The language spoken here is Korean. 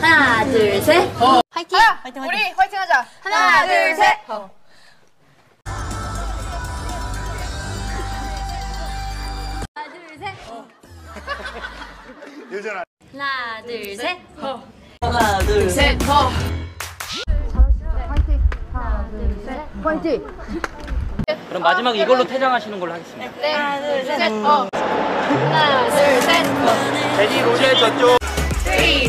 하나, 둘, 셋. 어. 화이팅! 화이팅, 우리 화이팅 하자. 하나, 둘, 셋. 하나, 둘, 셋. 여전한 하나, 둘, 셋. 하나, 둘, 셋, 파이팅 그럼 마지막 이걸로 퇴장하시는 걸로 하겠습니다. 하나, 둘, 셋, 어. 하나, 둘, 셋, 어. 대디 네. 어. 어. 로제 저쪽. 3, 2,